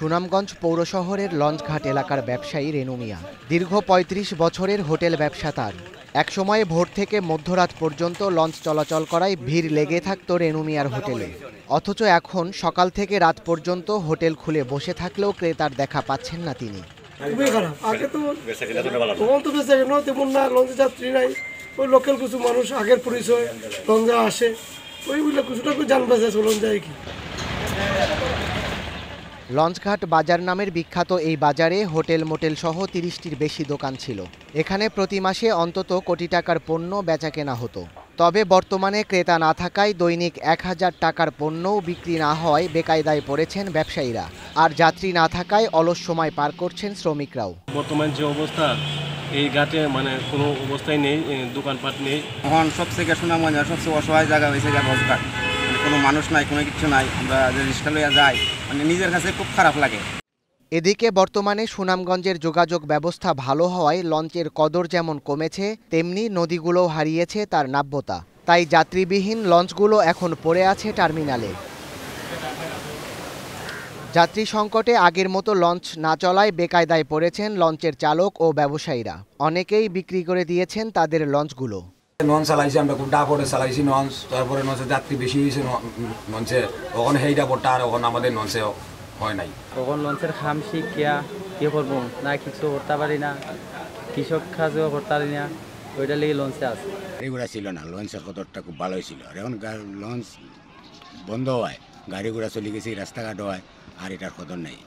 সুনামগঞ্জ পৌর শহরের লঞ্চঘাট এলাকার ব্যবসায়ী রেনু মিয়া। দীর্ঘ ৩৫ বছরের হোটেল ব্যবসা তার। একসময় ভোর থেকে মধ্যরাত পর্যন্ত লঞ্চ চলাচল করায় ভিড় লেগে থাকতো রেনু মিয়ার হোটেলে। অথচ এখন সকাল থেকে রাত পর্যন্ত হোটেল খুলে বসে থাকলেও ক্রেতার দেখা পাচ্ছেন না তিনি। লোকাল মানুষ, আগের পরিচয় আসে। লঞ্চঘাট বাজার নামের বিখ্যাত এই বাজারে হোটেল মোটেল সহ তিরিশটির বেশি দোকান ছিল। এখানে প্রতি মাসে অন্তত কোটি টাকার পণ্য বেচা কেনা হতো। তবে বর্তমানে ক্রেতা না থাকায় দৈনিক এক হাজার টাকার পণ্যও বিক্রি না হওয়ায় বেকায়দায় পড়েছেন ব্যবসায়ীরা। আর যাত্রী না থাকায় অলস সময় পার করছেন শ্রমিকরাও। বর্তমান যে অবস্থা এই ঘাটে মানে কোনো অবস্থায় নেই দোকানপাট নেই। এখন সবথেকে সুনামগঞ্জ সবচেয়ে অসহায় জায়গা হয়েছে কোনো মানুষ নাই, কোনো কিছু নাই, আমরা যে রিক্সা লইয়া যাই মানে নিজের কাছে খুব খারাপ লাগে। এদিকে বর্তমানে সুনামগঞ্জের যোগাযোগ ব্যবস্থা ভালো হওয়ায় লঞ্চের কদর যেমন কমেছে, তেমনি নদীগুলোও হারিয়েছে তার নাব্যতা। তাই যাত্রীবিহীন লঞ্চগুলো এখন পড়ে আছে টার্মিনালে। যাত্রী সংকটে আগের মতো লঞ্চ না চলায় বেকায়দায় পড়েছেন লঞ্চের চালক ও ব্যবসায়ীরা। অনেকেই বিক্রি করে দিয়েছেন তাদের লঞ্চগুলো। নন চালাইছি আমরা খুব ডাকরে চালাইছি নঞ্চ তারপরে নঞ্চে যাত্রী বেশি হয়েছে নঞ্চে ওখানে সেই ডাকরটা আর ওখানে আমাদের নঞ্চে হয় নাই। কখন লঞ্চের খাম শিখিয়া কি করব? না কিছু করতে পারি না কৃষক কাজও করতে পারি না ওইটা লেগে লঞ্চে আছে। গাড়িগুড়া ছিল না লঞ্চের কদরটা খুব ভালোই ছিল আর এখন লঞ্চ বন্ধ হয় গাড়ি ঘোড়া চলে গেছে রাস্তাঘাট হয় আর এটার কদর নেই।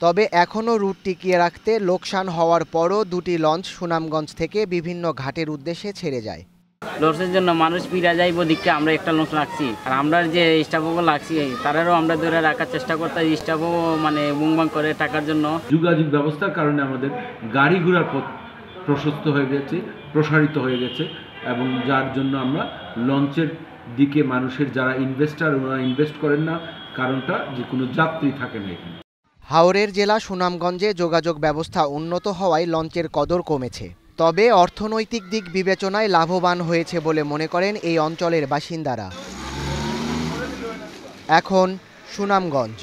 তবে এখনও রুট টিকিয়ে রাখতে লোকসান হওয়ার পরও দুটি লঞ্চ সুনামগঞ্জ থেকে বিভিন্ন ঘাটের উদ্দেশ্যে ছেড়ে যায়। লঞ্চের জন্য মানুষ ফিরা যাইব দিকে আমরা একটা লঞ্চ রাখছি। আর আমরা যে স্টাফও লাগছি তারারও আমরা ধরে রাখার চেষ্টা করতে স্টাফও মানে বুংবাং করে টাকার জন্য। যোগাযোগ ব্যবস্থার কারণে আমাদের গাড়ি ঘোড়ার পথ প্রশস্ত হয়ে গেছে প্রসারিত হয়ে গেছে এবং যার জন্য আমরা লঞ্চের দিকে মানুষের যারা ইনভেস্টার ওনারা ইনভেস্ট করেন না কারণটা যে কোনো যাত্রী থাকে না এখানে। হাওরের জেলা সুনামগঞ্জে যোগাযোগ ব্যবস্থা উন্নত হওয়ায় লঞ্চের কদর কমেছে। তবে অর্থনৈতিক দিক বিবেচনায় লাভবান হয়েছে বলে মনে করেন এই অঞ্চলের বাসিন্দারা। এখন সুনামগঞ্জ।